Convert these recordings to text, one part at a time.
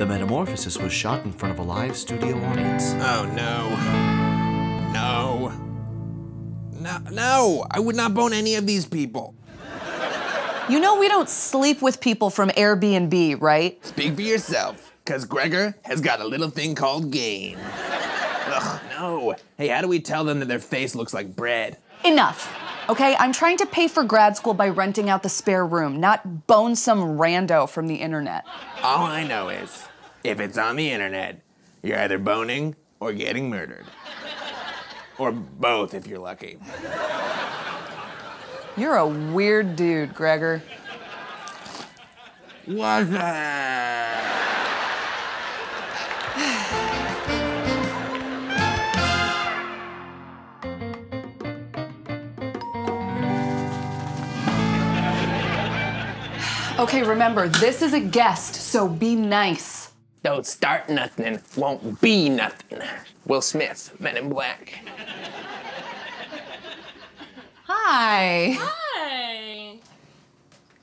The metamorphosis was shot in front of a live studio audience. Oh no. No. No, no, I would not bone any of these people. You know we don't sleep with people from Airbnb, right? Speak for yourself, because Gregor has got a little thing called game. Ugh, no. Hey, how do we tell them that their face looks like bread? Enough. Okay, I'm trying to pay for grad school by renting out the spare room, not bone some rando from the internet. All I know is, if it's on the internet, you're either boning or getting murdered. Or both if you're lucky. You're a weird dude, Gregor. That? Okay, remember, this is a guest, so be nice. Don't start nothing, and won't be nothing. Will Smith, Men in Black. Hi. Hi.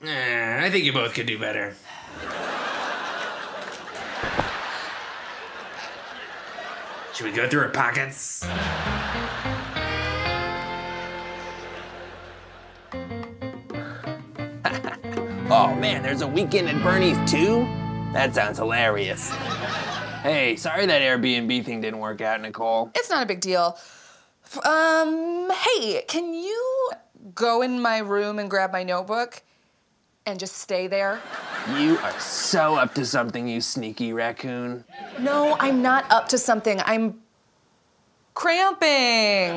Eh, I think you both could do better. Should we go through our pockets? Oh man, there's a weekend at Bernie's too? That sounds hilarious. Hey, sorry that Airbnb thing didn't work out, Nicole. It's not a big deal. Um, hey, can you go in my room and grab my notebook and just stay there? You are so up to something, you sneaky raccoon. No, I'm not up to something. I'm cramping.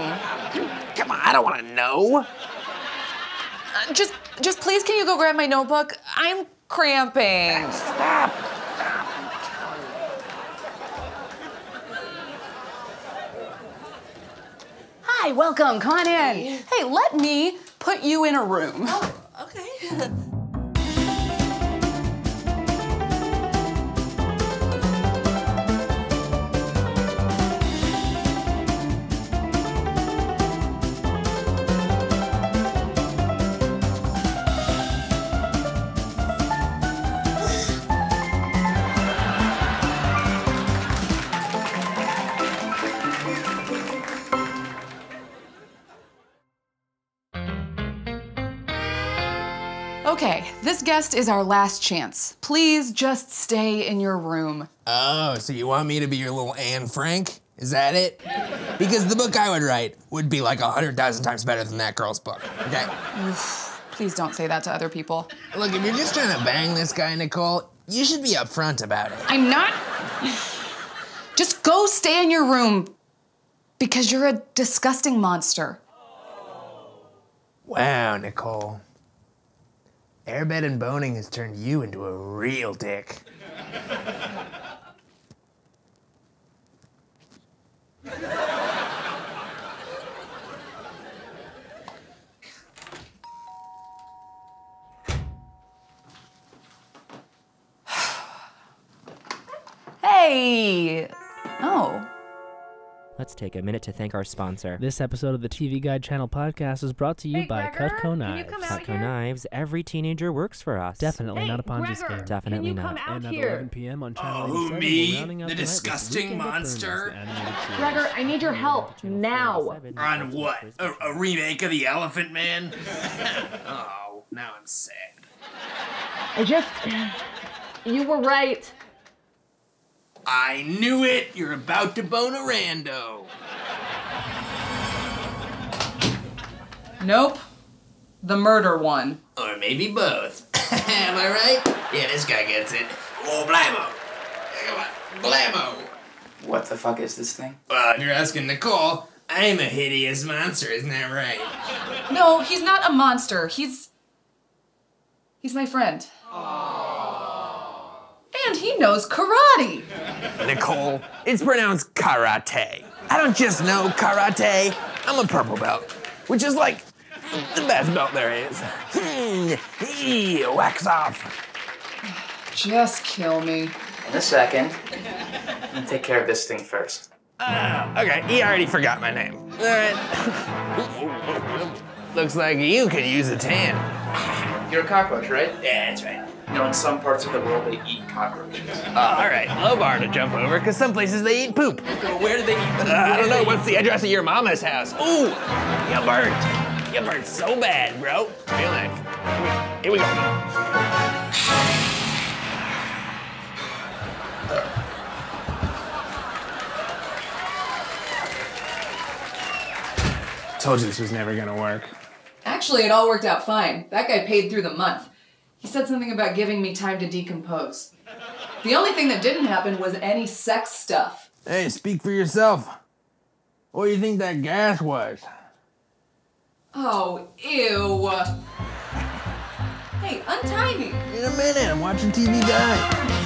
Come on, I don't wanna know. Uh, Just just please can you go grab my notebook? I'm cramping. Stop. Hi, welcome. Come on in. Hey, let me put you in a room. Oh, okay. Okay, this guest is our last chance. Please just stay in your room. Oh, so you want me to be your little Anne Frank? Is that it? Because the book I would write would be like a hundred thousand times better than that girl's book. Okay? Please don't say that to other people. Look, if you're just trying to bang this guy, Nicole, you should be upfront about it. I'm not. Just go stay in your room because you're a disgusting monster. Wow, Nicole. Airbed and boning has turned you into a real dick. Hey! Oh. Let's take a minute to thank our sponsor. This episode of the TV Guide Channel podcast is brought to you Hey, by Gregor, Cutco can you Knives. come out Cutco here? Knives, every teenager works for us. Definitely Hey, not a Ponzi scheme. Definitely can you not. come out And at here? 11 p.m. on Channel Oh, 87, me? we're rounding out The the night with disgusting Weekend at Bernie's, monster? the animated series. Gregor, I need your help now. On what? A, a remake of The Elephant Man? oh, now I'm sad. I just. You were right. I knew it! You're about to bone a rando. Nope. The murder one. Or maybe both. Am I right? Yeah, this guy gets it. Oh, blammo! Come on, blammo! What the fuck is this thing? Well, if you're asking Nicole, I'm a hideous monster, isn't that right? No, he's not a monster. He's. He's my friend. And he knows karate. Nicole, it's pronounced karate. I don't just know karate, I'm a purple belt, which is like the best belt there is. Hmm, wax off. Just kill me. In a second. I'm take care of this thing first. Ah, okay, he already forgot my name. All right. Looks like you could use a tan. You're a cockroach, right? Yeah, that's right. You know, in some parts of the world, they eat cockroaches. Oh, all right. Low bar to jump over, because some places they eat poop. But where do they eat? Uh, I don't know. What's the address of your mama's house? Ooh, you burnt. You burnt so bad, bro. Real nice. Here we go. Told you this was never gonna work. Actually, it all worked out fine. That guy paid through the month. He said something about giving me time to decompose. The only thing that didn't happen was any sex stuff. Hey, speak for yourself. What do you think that gas was? Oh, ew. Hey, untie me. In a minute, I'm watching TV Guide.